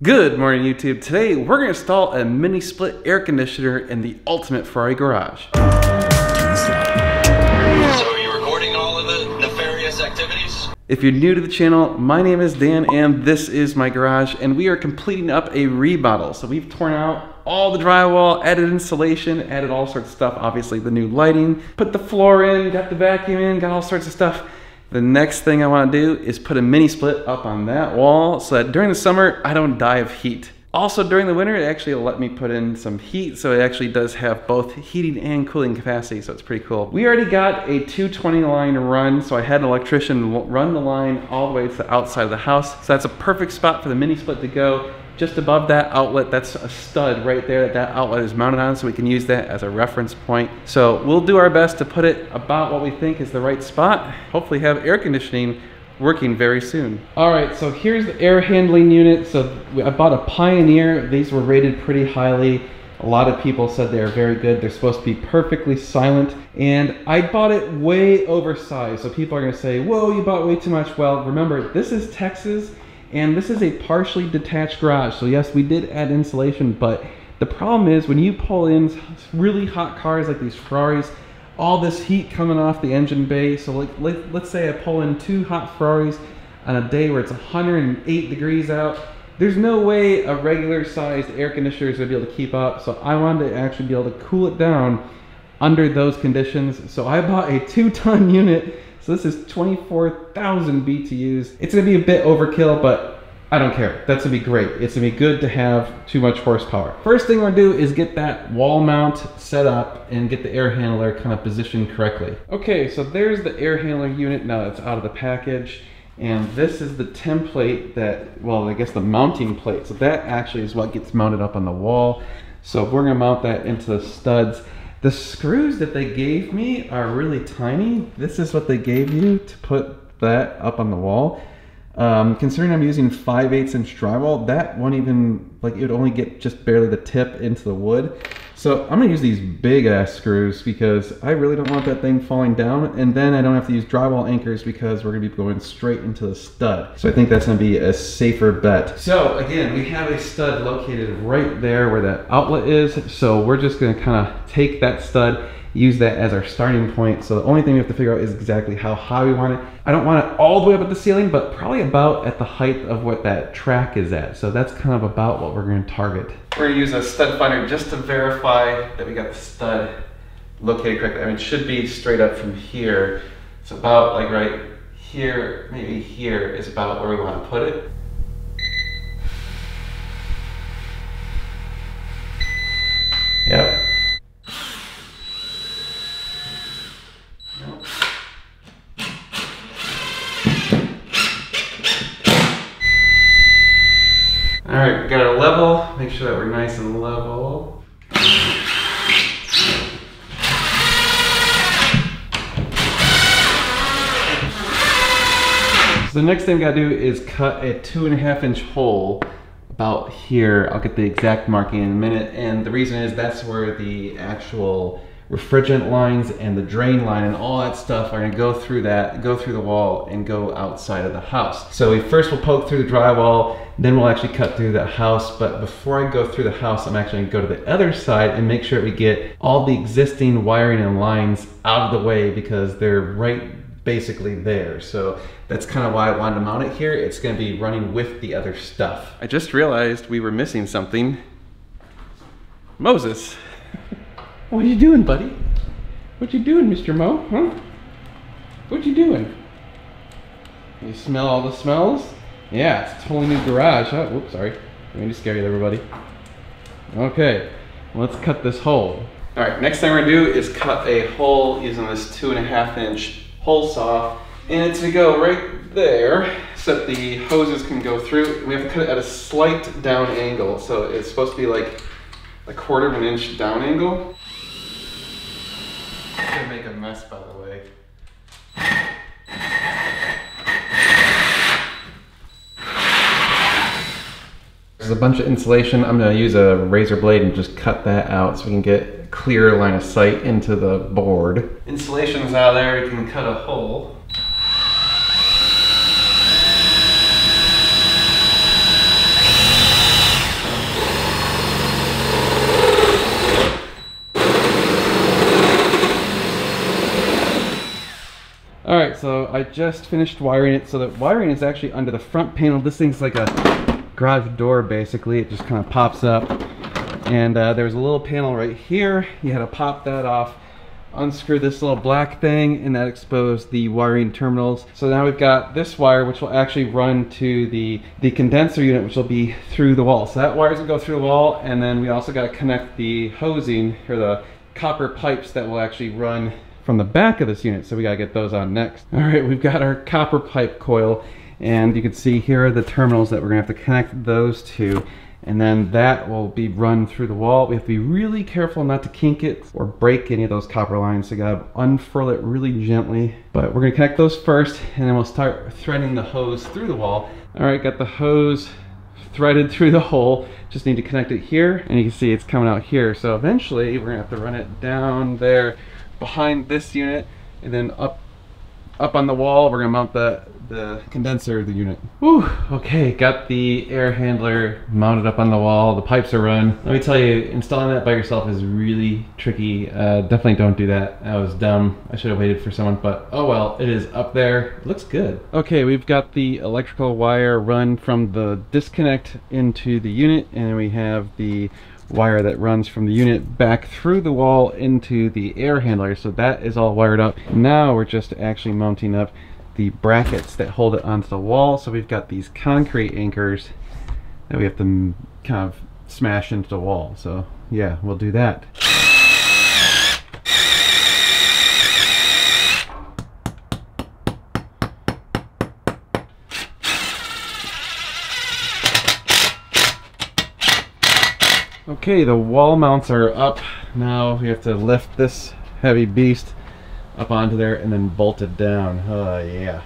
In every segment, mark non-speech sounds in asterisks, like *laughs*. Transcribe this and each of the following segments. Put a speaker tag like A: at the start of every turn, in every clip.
A: Good morning YouTube. Today we're going to install a mini split air conditioner in the ultimate Ferrari garage.
B: So are you recording all of the nefarious activities?
A: If you're new to the channel, my name is Dan and this is my garage and we are completing up a remodel. So we've torn out all the drywall, added insulation, added all sorts of stuff, obviously the new lighting, put the floor in, got the vacuum in, got all sorts of stuff. The next thing I want to do is put a mini split up on that wall so that during the summer I don't die of heat. Also during the winter it actually let me put in some heat so it actually does have both heating and cooling capacity so it's pretty cool. We already got a 220 line run so I had an electrician run the line all the way to the outside of the house so that's a perfect spot for the mini split to go just above that outlet, that's a stud right there that that outlet is mounted on, so we can use that as a reference point. So we'll do our best to put it about what we think is the right spot. Hopefully have air conditioning working very soon. All right, so here's the air handling unit. So I bought a Pioneer. These were rated pretty highly. A lot of people said they are very good. They're supposed to be perfectly silent. And I bought it way oversized. So people are gonna say, whoa, you bought way too much. Well, remember, this is Texas and this is a partially detached garage. So yes, we did add insulation, but the problem is when you pull in really hot cars like these Ferraris, all this heat coming off the engine bay. So like, let, let's say I pull in two hot Ferraris on a day where it's 108 degrees out. There's no way a regular sized air conditioner is gonna be able to keep up. So I wanted to actually be able to cool it down under those conditions. So I bought a two ton *laughs* unit so this is 24,000 BTUs. It's gonna be a bit overkill, but I don't care. That's gonna be great. It's gonna be good to have too much horsepower. First thing we're gonna do is get that wall mount set up and get the air handler kind of positioned correctly. Okay, so there's the air handler unit now that's out of the package. And this is the template that, well, I guess the mounting plate. So that actually is what gets mounted up on the wall. So we're gonna mount that into the studs. The screws that they gave me are really tiny. This is what they gave you to put that up on the wall. Um, considering I'm using 5 8 inch drywall, that won't even, like it would only get just barely the tip into the wood. So I'm gonna use these big ass screws because I really don't want that thing falling down and then I don't have to use drywall anchors because we're gonna be going straight into the stud. So I think that's gonna be a safer bet. So again, we have a stud located right there where that outlet is. So we're just gonna kind of take that stud use that as our starting point. So the only thing we have to figure out is exactly how high we want it. I don't want it all the way up at the ceiling, but probably about at the height of what that track is at. So that's kind of about what we're gonna target. We're gonna use a stud finder just to verify that we got the stud located correctly. I mean, it should be straight up from here. It's about like right here, maybe here is about where we wanna put it. Yep, All right, we got our level. Make sure that level. So the next thing we gotta do is cut a two and a half inch hole about here. I'll get the exact marking in a minute. And the reason is that's where the actual refrigerant lines and the drain line and all that stuff are gonna go through that, go through the wall and go outside of the house. So we first will poke through the drywall, then we'll actually cut through the house. But before I go through the house, I'm actually gonna go to the other side and make sure we get all the existing wiring and lines out of the way because they're right basically there. So that's kind of why I wanted to mount it here. It's gonna be running with the other stuff. I just realized we were missing something. Moses. What are you doing, buddy? What you doing, Mr. Mo? Huh? What you doing? You smell all the smells? Yeah, it's a totally new garage. Oh, whoops, sorry. I mean to scare you, everybody. Okay, let's cut this hole. All right, next thing we're gonna do is cut a hole using this two and a half inch hole saw. And it's gonna go right there so that the hoses can go through. We have to cut it at a slight down angle. So it's supposed to be like a quarter of an inch down angle gonna mess, by the way. There's a bunch of insulation. I'm gonna use a razor blade and just cut that out so we can get a clear line of sight into the board. Insulation's out there, you can cut a hole. So I just finished wiring it. So the wiring is actually under the front panel. This thing's like a garage door, basically. It just kind of pops up. And uh, there's a little panel right here. You had to pop that off, unscrew this little black thing, and that exposed the wiring terminals. So now we've got this wire, which will actually run to the, the condenser unit, which will be through the wall. So that wire's gonna go through the wall, and then we also gotta connect the hosing, or the copper pipes that will actually run from the back of this unit. So we gotta get those on next. All right, we've got our copper pipe coil, and you can see here are the terminals that we're gonna have to connect those to and then that will be run through the wall. We have to be really careful not to kink it or break any of those copper lines. So you gotta unfurl it really gently. But we're gonna connect those first and then we'll start threading the hose through the wall. All right, got the hose threaded through the hole. Just need to connect it here and you can see it's coming out here. So eventually we're gonna have to run it down there behind this unit and then up up on the wall we're gonna mount the the condenser of the unit. Whew, okay, got the air handler mounted up on the wall. The pipes are run. Let me tell you, installing that by yourself is really tricky. Uh, definitely don't do that. I was dumb. I should have waited for someone, but oh well, it is up there. It looks good. Okay, we've got the electrical wire run from the disconnect into the unit, and we have the wire that runs from the unit back through the wall into the air handler. So that is all wired up. Now we're just actually mounting up the brackets that hold it onto the wall. So we've got these concrete anchors that we have to kind of smash into the wall. So yeah we'll do that Okay, the wall mounts are up. Now we have to lift this heavy beast up onto there and then bolt it down. Oh yeah.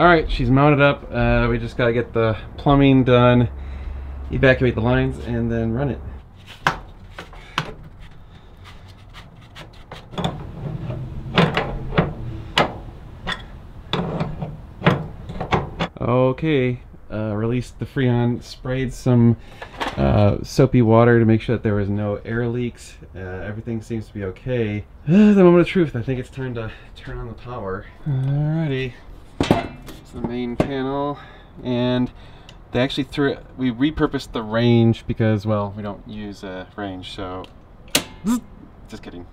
A: All right, she's mounted up. Uh, we just gotta get the plumbing done, evacuate the lines, and then run it. Okay, uh, released the Freon, sprayed some uh, soapy water to make sure that there was no air leaks. Uh, everything seems to be okay. *sighs* the moment of truth, I think it's time to turn on the power. Alrighty. The main panel, and they actually threw it. We repurposed the range because, well, we don't use a range, so. Just kidding.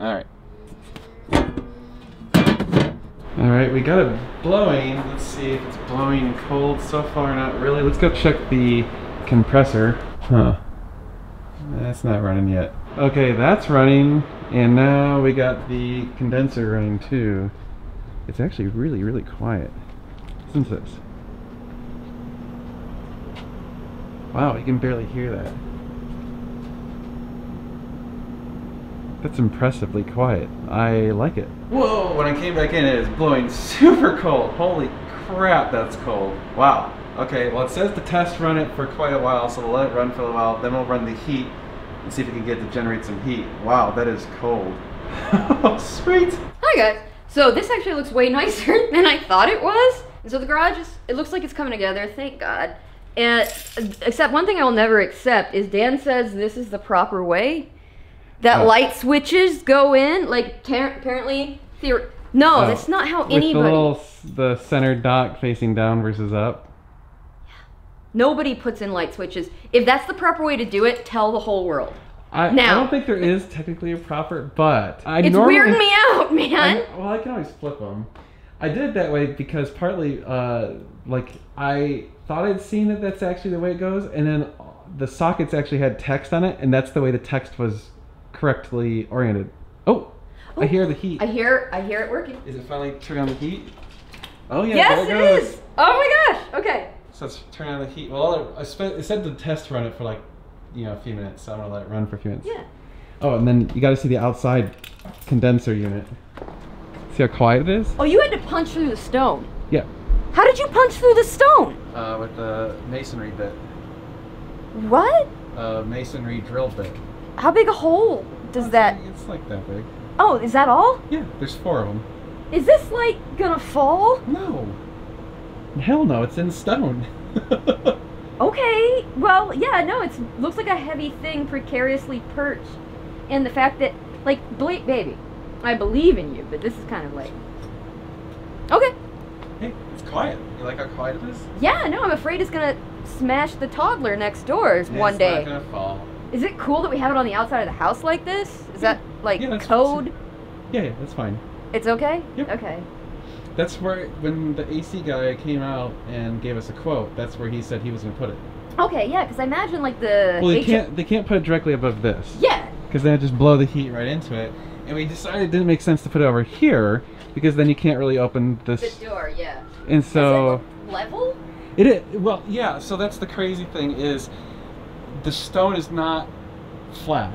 A: Alright. Alright, we got it blowing. Let's see if it's blowing cold so far. Not really. Let's go check the compressor. Huh. That's not running yet. Okay, that's running. And now we got the condenser running too. It's actually really, really quiet. Listen to this. Wow, you can barely hear that. That's impressively quiet. I like it. Whoa, when I came back in, it is blowing *laughs* super cold. Holy crap, that's cold. Wow. Okay, well, it says to test run it for quite a while, so we'll let it run for a while. Then we'll run the heat and see if we can get to generate some heat. Wow, that is cold. *laughs* Sweet.
C: Hi guys. So this actually looks way *laughs* nicer than I thought it was. And so the garage is, it looks like it's coming together, thank God. And except one thing I will never accept is Dan says this is the proper way. That
A: Oh.
C: light switches go in, like apparently, theor- no,
A: Oh.
C: that's not how
A: With
C: anybody.
A: the little, the center dock facing down versus up. Yeah.
C: Nobody puts in light switches. If that's the proper way to do it, tell the whole world.
A: I, I don't think there is technically a proper, but I
C: It's
A: normally,
C: weirding me out, man.
A: I, well, I can always flip them. I did it that way because partly, uh, like, I thought I'd seen that that's actually the way it goes, and then the sockets actually had text on it, and that's the way the text was correctly oriented. Oh, I
C: Oh,
A: hear the heat.
C: I hear, I hear it working.
A: Is it finally turning on the heat? Oh yeah,
C: yes,
A: there
C: it
A: it goes.
C: is. Oh my gosh. Okay.
A: So let's turn on the heat. Well, I spent, it said to test run it for like you know a few minutes, so I'm gonna let it run for a few minutes.
C: Yeah.
A: Oh, and then you got to see the outside condenser unit. See how quiet it is?
C: Oh, you had to punch through the stone.
A: Yeah.
C: How did you punch through the stone?
A: Uh, with the masonry bit,
C: What?
A: uh, masonry drill bit.
C: How big a hole does that?
A: It's like that big.
C: Oh, is that all?
A: Yeah, there's four of them.
C: Is this like gonna fall?
A: No. Hell no, it's in stone. *laughs*
C: Okay. Well, yeah, no, it looks like a heavy thing precariously perched. And the fact that, like, Blake, baby, I believe in you, but this is kind of like. Okay.
A: hey, it's quiet. You like how quiet it is?
C: Yeah, no, I'm afraid it's gonna smash the toddler next door one
A: it's
C: day.
A: not gonna fall.
C: Is it cool that we have it on the outside of the house like this? Is that like
A: Yeah,
C: code?
A: Yeah, yeah, that's fine.
C: It's okay?
A: Yep.
C: Okay.
A: That's where when the AC guy came out and gave us a quote. That's where he said he was gonna put it.
C: Okay, yeah, because I imagine like the.
A: Well, they
C: H-
A: can't. They can't put it directly above this.
C: Yeah.
A: Because then it just blow the heat right into it. And we decided it didn't make sense to put it over here because then you can't really open this.
C: The door, yeah.
A: And so
C: level?
A: it is. Well, yeah. So that's the crazy thing is, the stone is not flat.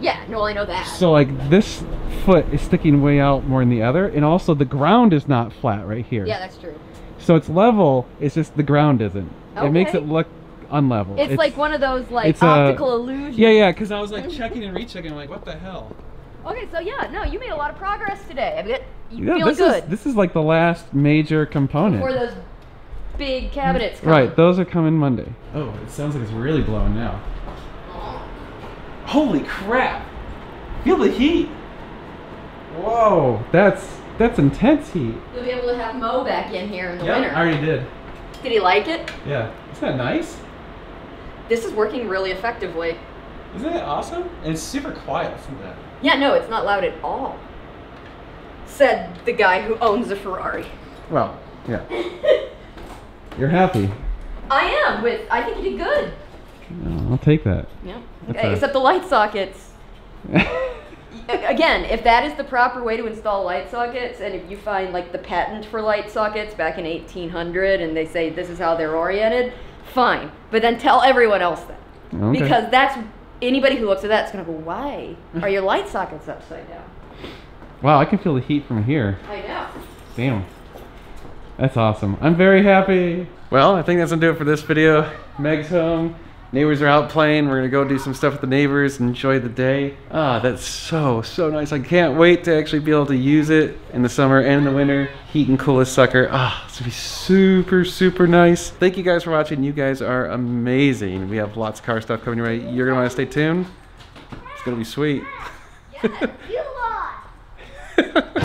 C: Yeah, no, I know that.
A: So like this foot is sticking way out more than the other, and also the ground is not flat right here.
C: yeah, that's true.
A: So it's level. It's just the ground isn't. It makes it look unlevel.
C: It's, like one of those like
A: it's a-
C: optical illusions.
A: Yeah, yeah. Because I was like *laughs* checking and rechecking. I'm like, what the hell?
C: Okay, so yeah, no, you made a lot of progress today. I mean, you
A: Yeah,
C: feeling
A: this
C: good
A: is this is like the last major component.
C: before those big cabinets come.
A: Right, those are coming Monday. Oh, it sounds like it's really blowing now. Holy crap! Feel the heat. Whoa, that's that's intense heat.
C: You'll be able to have Mo back in here in the
A: Yeah,
C: winter.
A: I already did.
C: Did he like it?
A: Yeah, isn't that nice?
C: This is working really effectively.
A: Isn't it awesome? And it's super quiet, isn't that?
C: Yeah, no, it's not loud at all. Said the guy who owns a Ferrari.
A: Well, yeah. *laughs* You're happy.
C: I am with. I think you did good.
A: I'll take that.
C: Yeah. Okay, except the light sockets. *laughs* A- Again, if that is the proper way to install light sockets, and if you find like the patent for light sockets back in 1800 and they say this is how they're oriented, fine. But then tell everyone else that.
A: Okay.
C: Because that's anybody who looks at that is going to go, why are your light sockets upside down?
A: Wow, I can feel the heat from here.
C: I know.
A: Damn. That's awesome. I'm very happy. Well, I think that's gonna do it for this video. Meg's home. Neighbors are out playing. We're gonna go do some stuff with the neighbors and enjoy the day. Ah, that's so, so nice. I can't wait to actually be able to use it in the summer and in the winter. Heat and cool this sucker. Ah, it's gonna be super, super nice. Thank you guys for watching. You guys are amazing. We have lots of car stuff coming your way. You're gonna wanna stay tuned. It's gonna be sweet.
C: Yes, you *laughs* lot. *laughs*